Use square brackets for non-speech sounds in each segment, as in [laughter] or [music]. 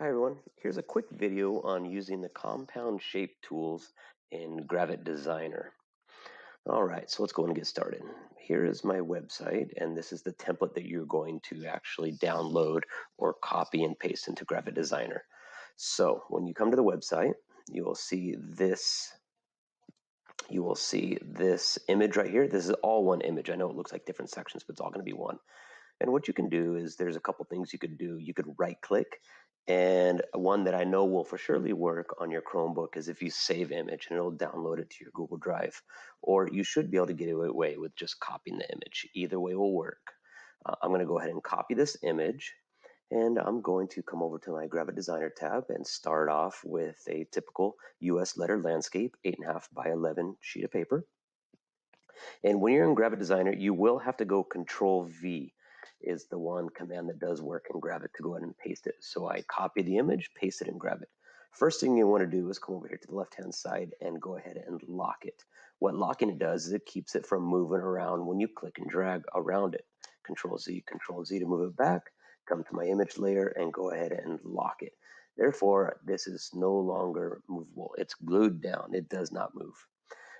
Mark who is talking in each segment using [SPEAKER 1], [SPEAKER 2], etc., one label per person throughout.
[SPEAKER 1] Hi everyone, here's a quick video on using the compound shape tools in Gravit Designer. Alright, so let's go and get started. Here is my website and this is the template that you're going to actually download or copy and paste into Gravit Designer. So when you come to the website, you will see this you will see this image right here. This is all one image. I know it looks like different sections, but it's all going to be one. And what you can do is there's a couple things you could do. You could right click and one that I know will for surely work on your Chromebook is if you save image and it'll download it to your Google Drive. Or you should be able to get away with just copying the image. Either way will work. Uh, I'm going to go ahead and copy this image. And I'm going to come over to my Gravit Designer tab and start off with a typical US letter landscape, 8.5 by 11 sheet of paper. And when you're in Gravit Designer, you will have to go Control V is the one command that does work in Gravit to go ahead and paste it. So I copy the image, paste it in Gravit. First thing you want to do is come over here to the left-hand side and go ahead and lock it. What locking it does is it keeps it from moving around when you click and drag around it. Control Z, Control Z to move it back, come to my image layer and go ahead and lock it. Therefore, this is no longer movable. It's glued down. It does not move.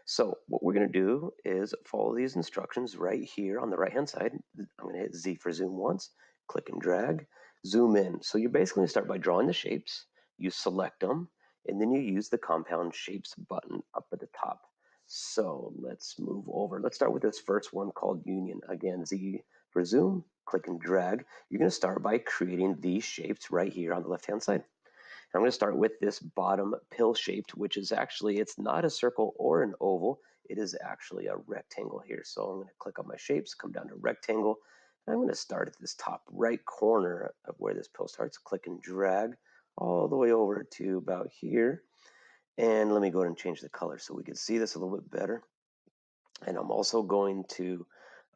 [SPEAKER 1] So what we're going to do is follow these instructions right here on the right hand side. I'm going to hit Z for zoom once, click and drag, zoom in. So you're basically going to start by drawing the shapes, you select them, and then you use the compound shapes button up at the top. So let's move over. Let's start with this first one called union. Again, Z for zoom, click and drag. You're going to start by creating these shapes right here on the left hand side. I'm going to start with this bottom pill shaped, which is actually, it's not a circle or an oval. It is actually a rectangle here. So I'm going to click on my shapes, come down to rectangle. I'm going to start at this top right corner of where this pill starts, click and drag all the way over to about here. And let me go ahead and change the color so we can see this a little bit better. And I'm also going to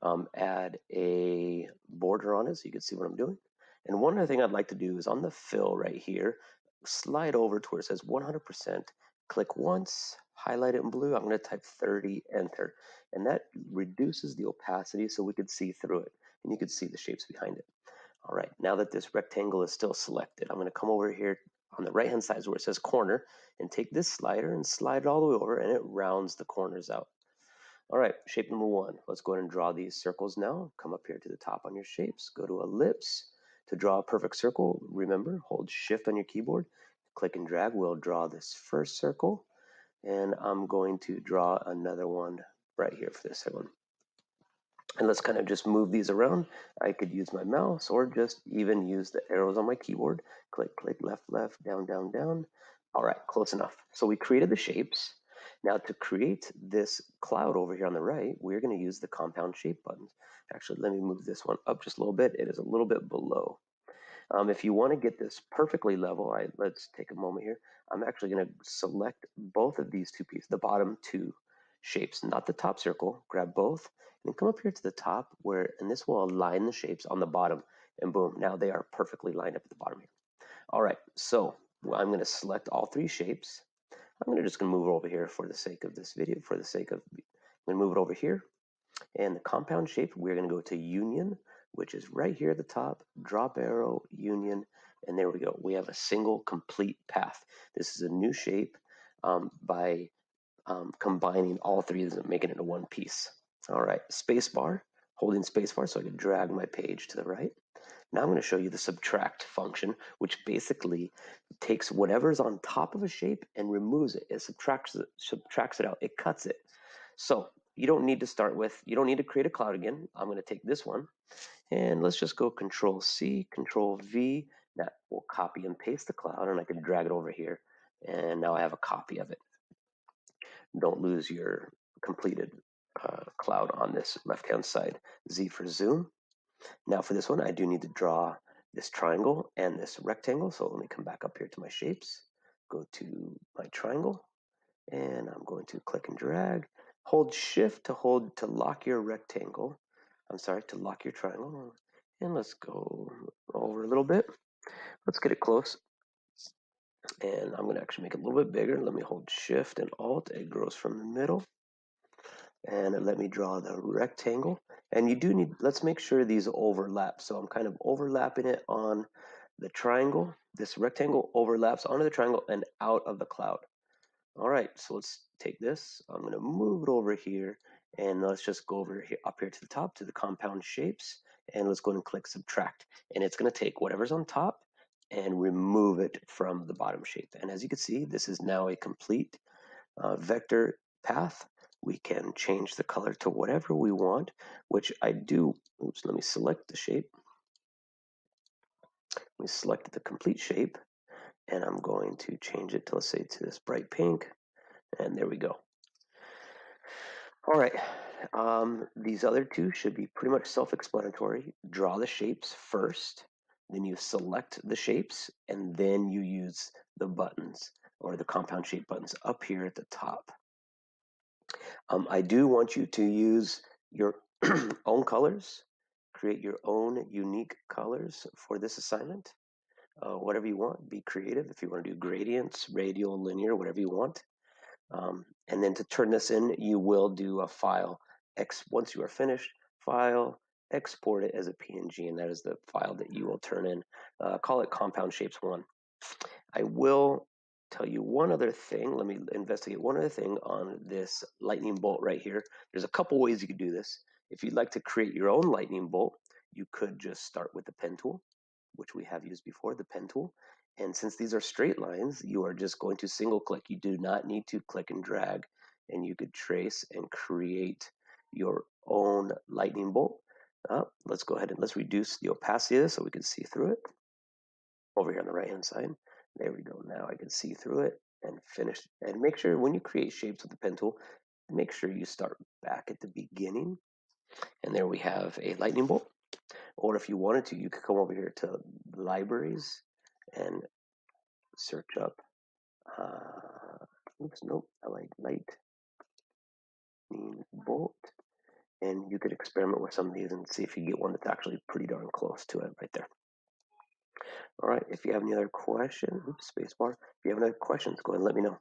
[SPEAKER 1] um, add a border on it so you can see what I'm doing. And one other thing I'd like to do is on the fill right here, slide over to where it says 100%, click once, highlight it in blue. I'm going to type 30, enter. And that reduces the opacity so we could see through it. And you could see the shapes behind it. All right, now that this rectangle is still selected, I'm going to come over here on the right hand side where it says corner and take this slider and slide it all the way over and it rounds the corners out. All right, shape number one. Let's go ahead and draw these circles now. Come up here to the top on your shapes, go to ellipse, to draw a perfect circle, remember, hold shift on your keyboard, click and drag. We'll draw this first circle, and I'm going to draw another one right here for this one. And let's kind of just move these around. I could use my mouse or just even use the arrows on my keyboard. Click, click, left, left, down, down, down. All right, close enough. So we created the shapes. Now to create this cloud over here on the right, we're going to use the compound shape buttons. Actually, let me move this one up just a little bit. It is a little bit below. Um, if you want to get this perfectly level, I, let's take a moment here. I'm actually going to select both of these two pieces, the bottom two shapes, not the top circle. Grab both and come up here to the top where, and this will align the shapes on the bottom. And boom, now they are perfectly lined up at the bottom here. All right, so well, I'm going to select all three shapes. I'm going to just to move over here for the sake of this video, for the sake of, I'm to move it over here. And the compound shape, we're going to go to union, which is right here at the top, drop arrow, union, and there we go. We have a single complete path. This is a new shape um, by um, combining all three of them, making it into one piece. All right, spacebar, holding spacebar so I can drag my page to the right. Now I'm going to show you the subtract function, which basically takes whatever's on top of a shape and removes it. It subtracts it, subtracts it out. It cuts it. So you don't need to start with, you don't need to create a cloud again. I'm going to take this one and let's just go Control C, Control V. That will copy and paste the cloud and I can drag it over here. And now I have a copy of it. Don't lose your completed uh, cloud on this left-hand side. Z for zoom. Now for this one, I do need to draw this triangle and this rectangle. So let me come back up here to my shapes, go to my triangle, and I'm going to click and drag. Hold shift to hold to lock your rectangle. I'm sorry, to lock your triangle. And let's go over a little bit. Let's get it close. And I'm gonna actually make it a little bit bigger. Let me hold shift and alt, it grows from the middle. And let me draw the rectangle. And you do need, let's make sure these overlap. So I'm kind of overlapping it on the triangle, this rectangle overlaps onto the triangle and out of the cloud. All right, so let's take this. I'm gonna move it over here and let's just go over here up here to the top to the compound shapes and let's go and click subtract. And it's gonna take whatever's on top and remove it from the bottom shape. And as you can see, this is now a complete uh, vector path. We can change the color to whatever we want, which I do. Oops, let me select the shape. We select the complete shape and I'm going to change it to, let's say, to this bright pink. And there we go. All right, um, these other two should be pretty much self-explanatory. Draw the shapes first, then you select the shapes, and then you use the buttons or the compound shape buttons up here at the top. Um, I do want you to use your [clears throat] own colors, create your own unique colors for this assignment. Uh, whatever you want, be creative. If you want to do gradients, radial, linear, whatever you want. Um, and then to turn this in, you will do a file. X once you are finished, file, export it as a PNG, and that is the file that you will turn in. Uh, call it compound shapes one. I will tell you one other thing. Let me investigate one other thing on this lightning bolt right here. There's a couple ways you could do this. If you'd like to create your own lightning bolt, you could just start with the pen tool, which we have used before, the pen tool. And since these are straight lines, you are just going to single click. You do not need to click and drag. And you could trace and create your own lightning bolt. Uh, let's go ahead and let's reduce the opacity so we can see through it. Over here on the right hand side. There we go. Now I can see through it and finish. And make sure when you create shapes with the pen tool, make sure you start back at the beginning. And there we have a lightning bolt. Or if you wanted to, you could come over here to libraries and search up. Uh, oops, nope. I like lightning bolt. And you could experiment with some of these and see if you get one that's actually pretty darn close to it right there. All right, if you have any other questions, spacebar. If you have any other questions, go ahead and let me know.